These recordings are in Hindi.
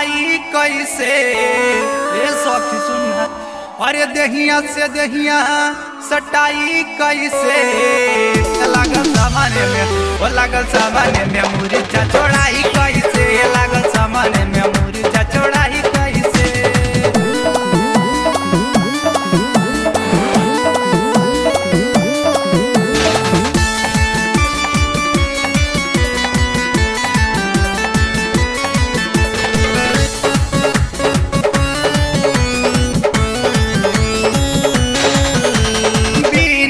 सटाई कैसे? ए सखी सुन। अरे देहिया से देहिया, सटाई कैसे? लागल सामान्य में ओ लागल सामान्य में मुरीचा छोड़ाई कैसे?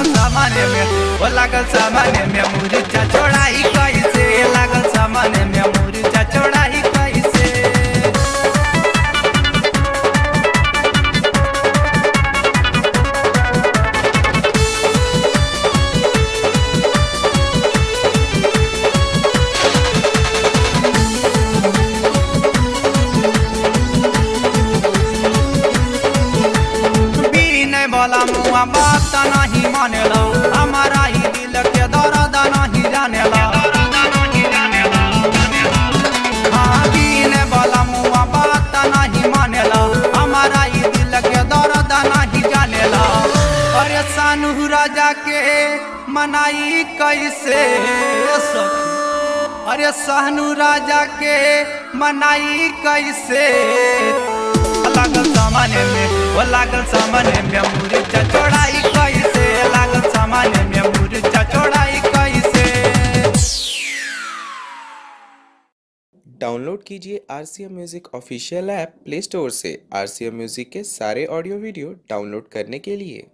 लागल सामाने में ओ लागल सामान्य में मुरीचा छोड़ाई वाला मुआ बात नहीं ही दिल के नहीं जानेला। हाँ हमारा ही दिल के दर्द नहीं जानेला। अरे सानू राजा के, मनाई कैसे? अरे सहनु राजा के, मनाई कैसे? सामाने में, वो लागल सामान में मुरीचा चौड़ाई कैसे? लागल सामान में मुरीचा चौड़ाई कैसे? डाउनलोड कीजिए R C M music official app play store से। आर सी एम म्यूज़िक के सारे ऑडियो वीडियो डाउनलोड करने के लिए।